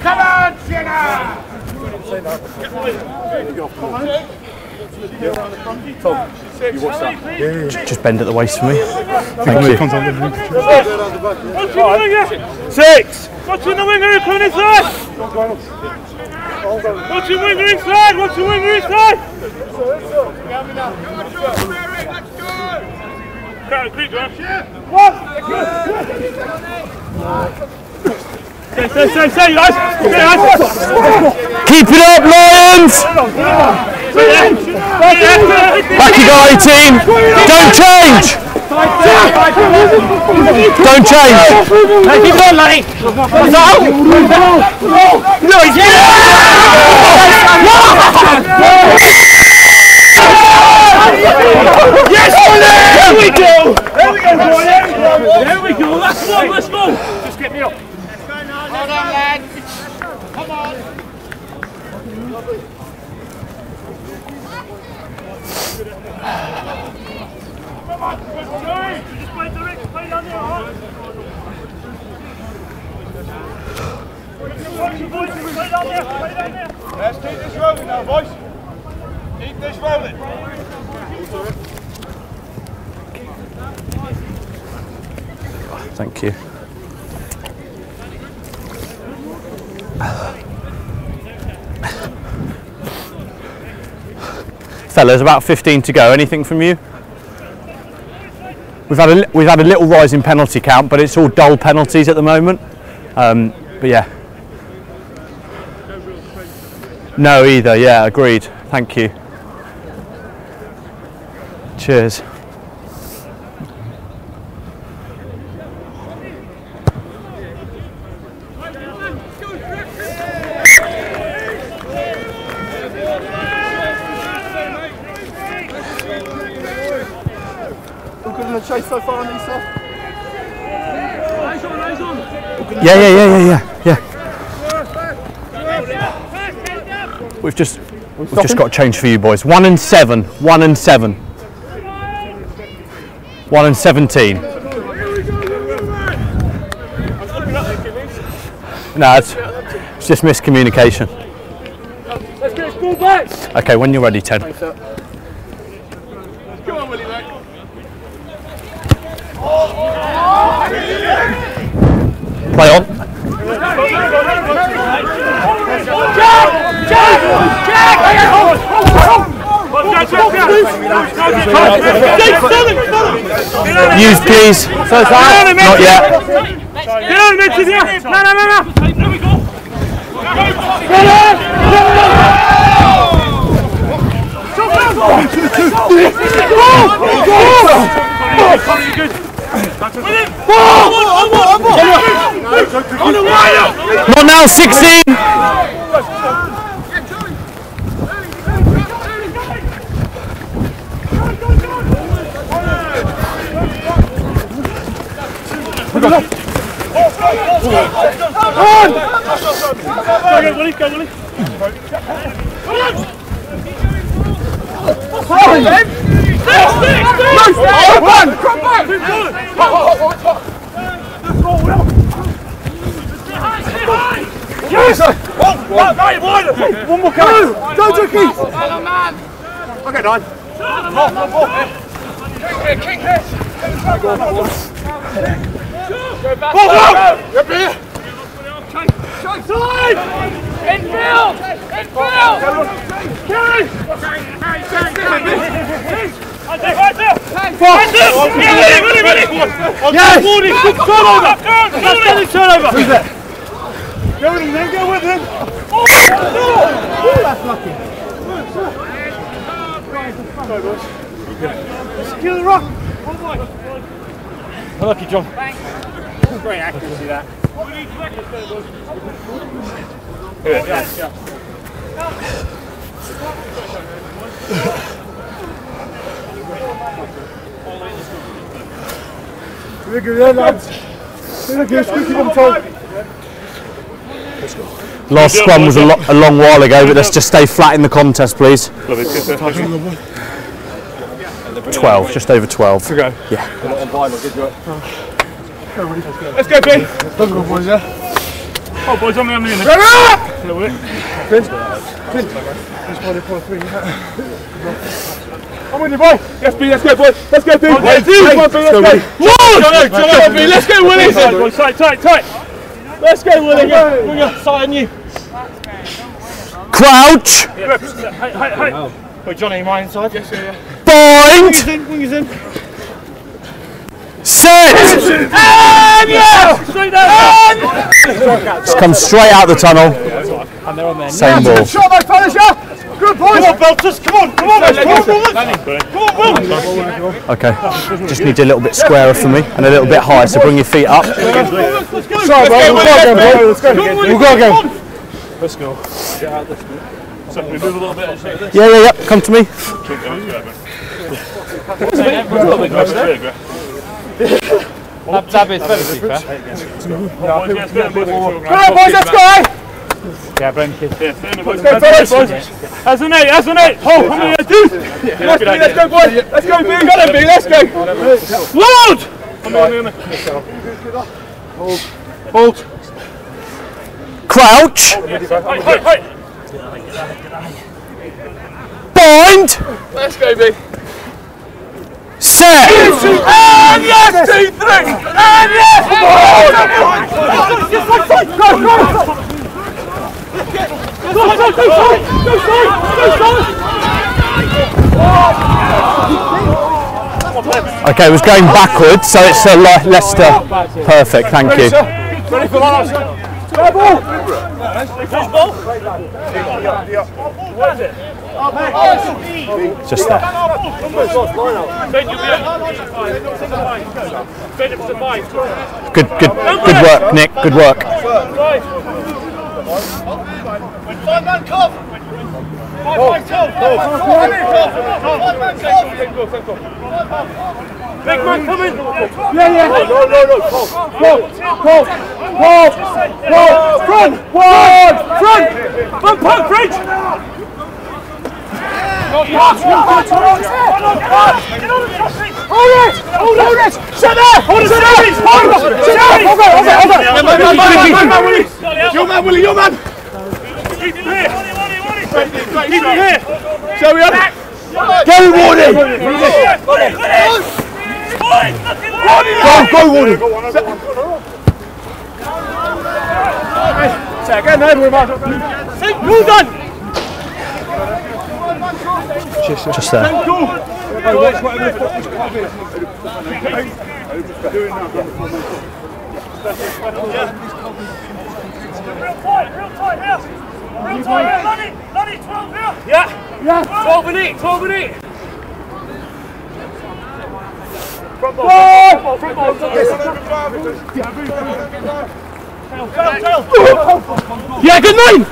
come on, Jenna! Just bend at the waist for me. Thank you. What's in the winger? Six! What's in the winger? Coming inside! What's your winger inside? What's in winger inside? Carry, creep, man. Stay, stay, stay, guys! Stay, guys! Keep it up, Lions! Back you go, 18. Don't change! Don't change! Keep going, Lenny! No, he's Yes, There we go! There we go, boy! There we go! Let's go, let's go! Just get me up. Hold on, lads. Come on. Come on, just play direct, play down there, huh? Play down there, play down there. Let's keep this rolling now, boys. Keep this rolling. Thank you. Fellas, about 15 to go. Anything from you? We've had a we've had a little rise in penalty count, but it's all dull penalties at the moment. Um, but yeah. No, either. Yeah, agreed. Thank you. Cheers. All good in the chase so far on these stuff? Yeah, yeah, yeah, yeah, yeah, yeah. We've just we've just got change for you boys. One and seven. One and seven. One and seventeen. No, it's, it's just miscommunication. Let's get school back. Okay, when you're ready, Ted. Come on, Willie, mate. Play on. Use, please. Not yet. Get on! No, no, no, no! We go! Not now, 16. Go, go, Willie, go, Willie. One more go! Go, Jackie! Okay, nine. Infield! Infield! Yes! Warning, good turnover! Outstanding turnover! Go with him then, go with him! Secure the rock! Lucky John. Great accuracy that. Look at that, lads. Look at squeaking on top. Last scrum was a, lo- a long while ago, but let's just stay flat in the contest, please. 12, just over 12. go. Yeah. Let's go, Ben. Let's go, boys, yeah? Oh, boys, on me, on me. Run up! A little bit. I'm with you, boy. Let's be, let's go, boys. Let's go, B. Let's Let's go, go, let's go. Let's go, Jono, Jono, B. Let's go, Willie. Tight, tight, tight. Let's go, Willie. Bring your sight on you. Crouch, Hey, hey, hey. Wait, Johnny, am I inside? Yes, yeah, yeah. bind, in, wing is in. set. Straight down. Just come straight out the tunnel. Same ball. Shot, my fellas, yeah? Good, boys. Come on, Belters. Come on, come on. Let's go, Come on, Will. Okay. Just need a little bit squarer for me and a little bit higher, so bring your feet up. Let's go. Sorry, bro. We'll go again, bro. Let's go. We'll go again. Let's go. Get out this bit. So we move a little bit. Yeah, yeah, yeah. Come to me. That bit very deep, eh? Come on, boys, let's go, eh? Let's go, fellas. As an eight, as an eight. Oh, how many do? Let's go, let's go, boys. Let's go, B. Got it, B. Let's go. Lord! Hold. Crouch, Hey, hey, hey. bind, Let's go, B. set. And yes, two, three. And yes. Okay, it was going backwards, so it's a Le- Leicester. Perfect, thank you. Ready for last? Go, ball. Just there. Good, good, good work, Nick. Good work. Five-man cuff! Five-man cuff! Five-man cuff! Big man coming. Yeah, yeah. No, no, no. Hold, hold, hold, hold, hold. Front, forward, front. One point, Fridge. Hold it, hold it. Sit there. Hold it, sit there. Hold it, sit there. Hold it, hold it, hold it. man, man, man, man, Willie. Your man, Willie, your man. Keep him here. Keep him here. So we have Go, Wardy. Go, go, Wardy. Say again, no, we're about. Well done. Just there. Hey, watch whatever the fuck this club is. Real tight, real tight here. Real tight here. Lonnie, Lonnie, 12 here. Yeah. Yeah. 12 and 8. 12 and 8. Front ball. Front ball. Front ball. Tail, tail. Yeah, good nine!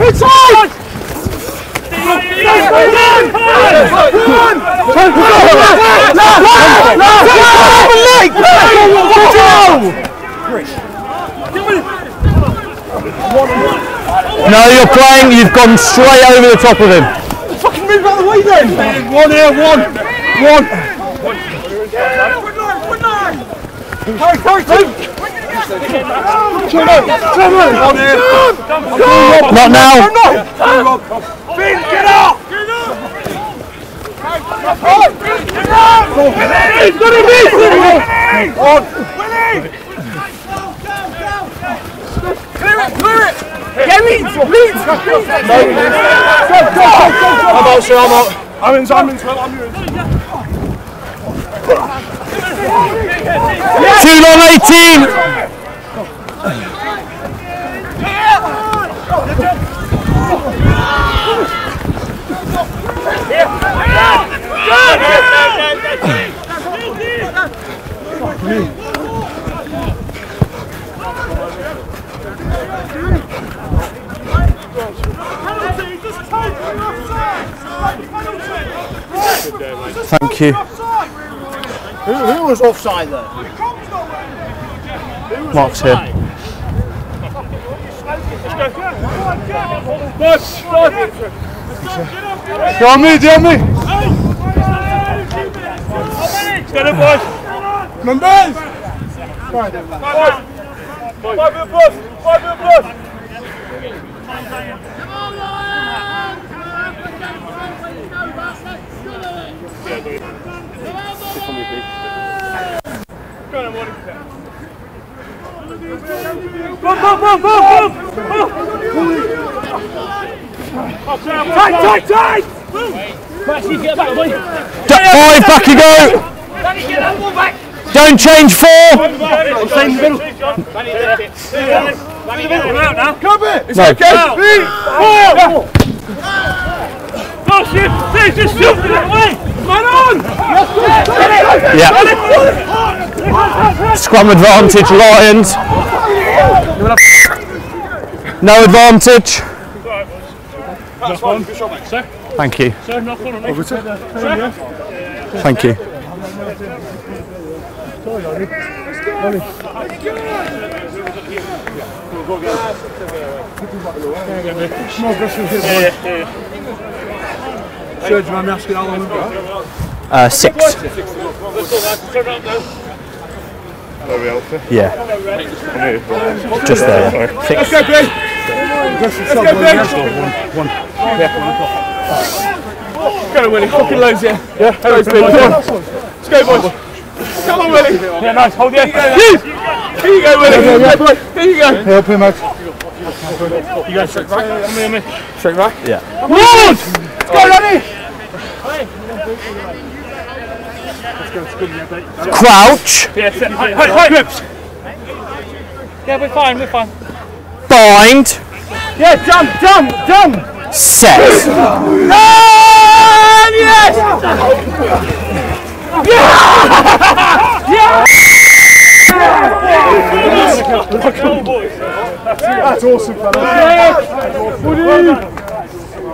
It's on! No, you're playing. You've gone straight over the top of him. Fucking move out of the way then! One here, one! One! Carry, carry, two! Turn on, turn on! One here! Not now. Finn, get up! Clear it, clear it! Get Leeds! Leeds! I'm out, sir, I'm out. I'm in, I'm in, I'm long 18. Thank you. Who, who was offside there? Mark's here. Push, push. You on me, do you on me? Get it, boys. Numbers! Five in plus. Five in plus. Go on, Boom, boom, boom, boom, boom. Tight, tight, tight. D- five, back you go. Don't change four. Come here. Okay! Three, four! Go, shift. Just shift it that way. Man on. Yeah. Scrum advantage, Lions. No advantage. Thank you. Thank you. Do you mind me asking how long we've? Uh, six. Turn up. Yeah. Just there. Six. Let's go, B! Let's go, B! Go on, Willie. Fucking loads here. Yeah, loads, Come on. Let's go, boys. Come on, Willie. Yeah, nice. Hold yeah. Here you go, Willie. Here you go. Help him out. You go straight back. Come here, me. Straight back. Yeah. Lord! Let's go, Ronnie! Crouch. Yeah, set. Hey, hey, hey. Grips. Yeah, we're fine, we're fine. Bind. Yeah, jump, jump, jump! Set. And yes! That's awesome, fella. Nice done.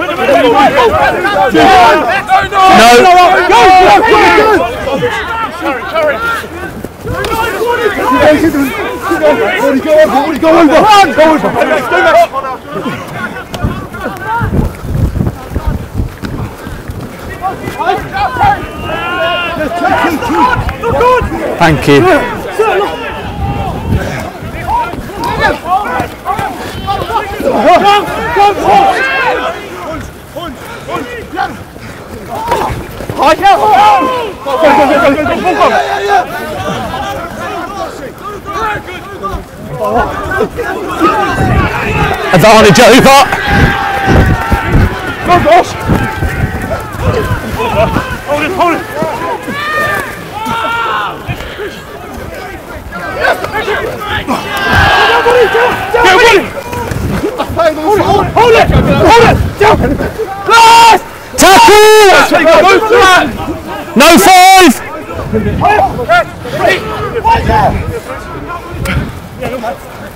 Go, go, go, go! Go go over. Go. Advantage. Hold it, hold it. Get Woody! Hold it! Hold it! Last! Tackle! No five.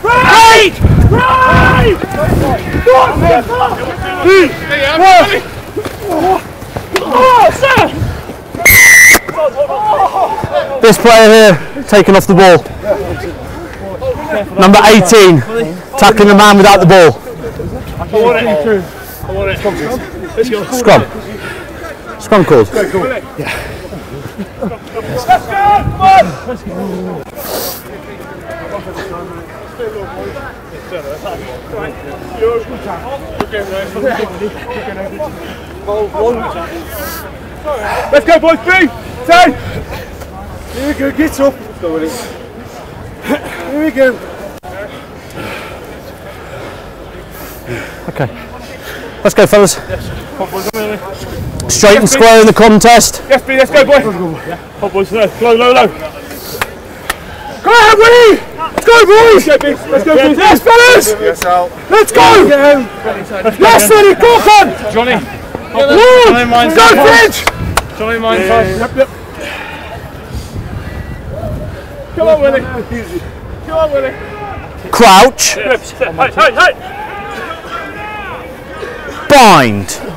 Right! Right! This player here taking off the ball. Number 18, tackling the man without the ball. Scrum. Scrum called. Let's go, boys. B! Ten! Here we go, get up. Here we go. Okay. Let's go, fellas. Straight and square in the contest. Yes, B, let's go, boys. Hot boys. Low, low, low. Go ahead, Woody! Let's go, boys! Let's go, B. Let's go, B. Yes, fellas! Yes, out. Let's go! Yes, Woody, go on! Johnny. Lord! mine's Go, five. Finch! Johnny, mine five. Yep, yep. Come on, Willie. Come on, Willie. Crouch. Hey, hey, hey! Bind.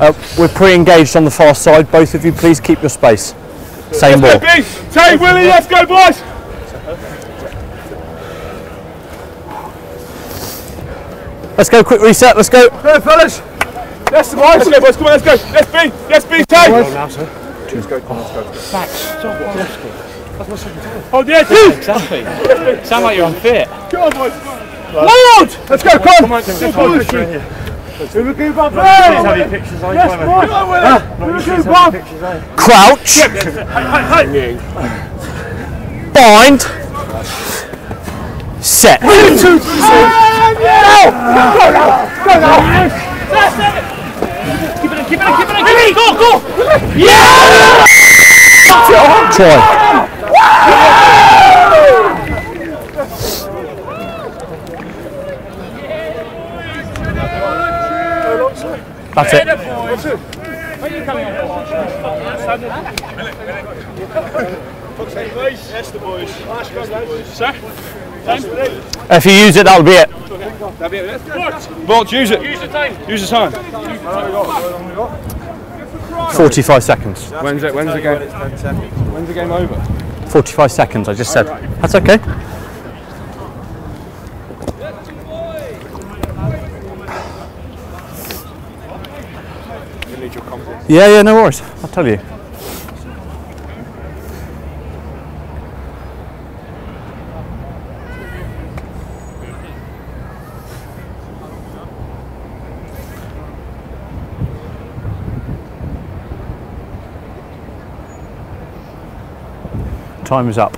Uh, we're pre-engaged on the far side. Both of you, please keep your space. Same ball. B. Take Willie, let's go, boys! Let's go. Quick reset. Let's go. Go, fellas! That's the boys! Let's go, boys, come on, let's go! Let's B! Let's B, take! Hold the edge! Exactly. Sound like you're unfit. Come on, boys! Lord! Let's go, come on! Here we go, Bob! Yes, boy! Come on, Willie! Here we go, Bob! Crouch. Hey, hey, hey! Bind. Set. Two, three, six! Keep it in, keep it in, keep it in, keep it in. Go, go. Try. That's it. Yes, the boys. Sir? If you use it, that'll be it. That'll be What? Bolt, use it. Use the time. Use the time. 45 seconds. When's it? When's the game? When's the game over? 45 seconds, I just said. That's okay. Yeah, yeah, no worries. I'll tell you. Time is up.